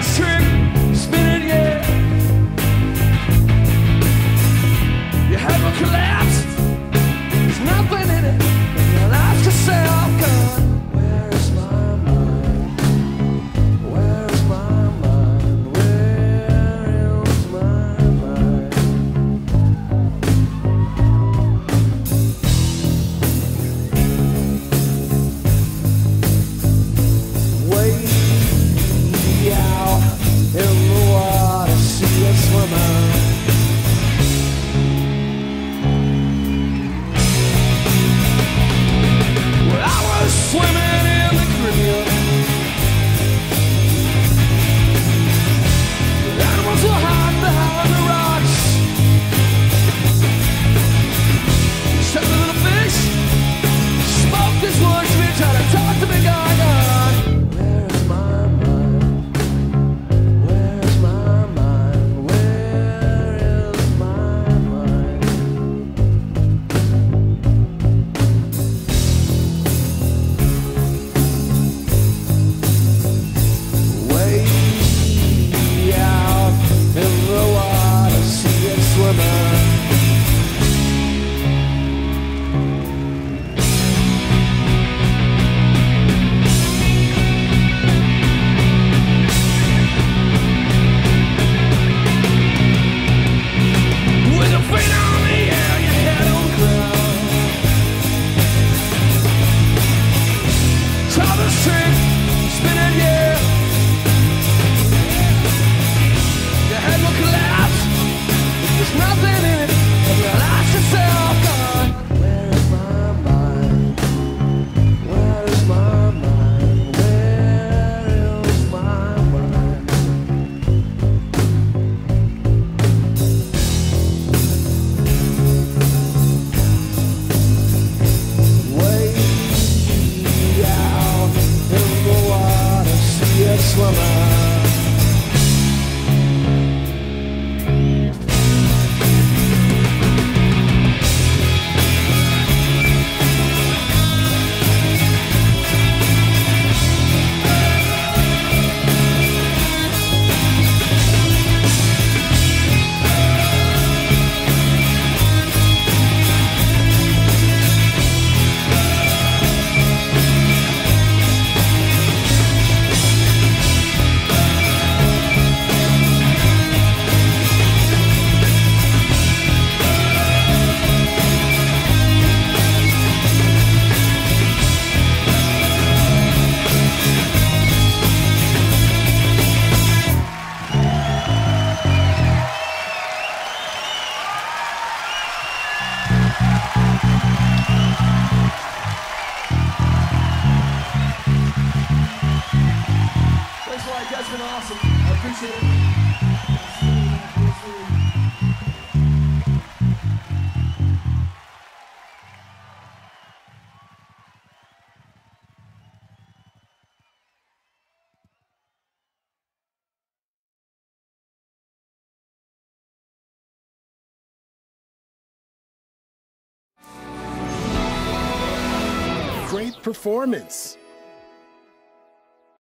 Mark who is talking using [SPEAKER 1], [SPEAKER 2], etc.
[SPEAKER 1] this trip open up.
[SPEAKER 2] Great performance.